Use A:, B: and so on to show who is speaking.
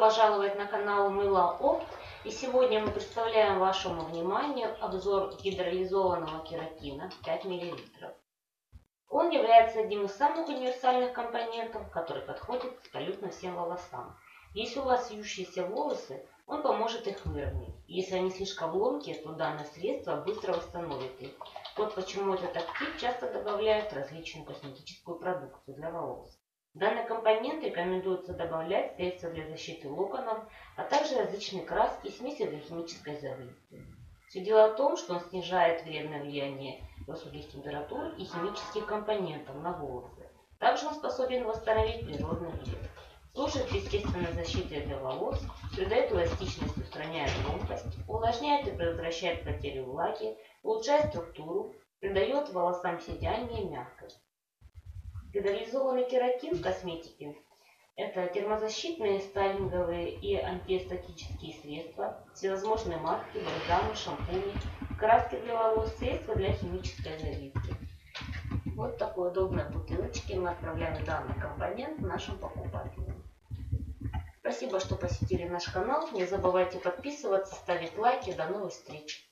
A: пожаловать на канал Мыла Опт. И сегодня мы представляем вашему вниманию обзор гидролизованного кератина 5 мл. Он является одним из самых универсальных компонентов, который подходит абсолютно всем волосам. Если у вас вьющиеся волосы, он поможет их выровнять. Если они слишком ломкие, то данное средство быстро восстановит их. Вот почему этот актив часто добавляют в различную косметическую продукцию для волос. Данный компонент рекомендуется добавлять в средства для защиты локонов, а также различные краски и смеси для химической завивки. Все дело в том, что он снижает вредное влияние высоких температур и химических компонентов на волосы. Также он способен восстановить природный вред. Служит естественной защитой для волос, придает эластичность, устраняет ломкость, увлажняет и предотвращает потерю влаги, улучшает структуру, придает волосам сияние и мягкость. Гидролизованный кератин в косметике – это термозащитные стайлинговые и антиэстетические средства, всевозможные марки, бальзамы, шампуни, краски для волос, средства для химической завивки. Вот такой удобной бутылочке мы отправляем данный компонент нашим покупателям. Спасибо, что посетили наш канал. Не забывайте подписываться, ставить лайки. До новых встреч!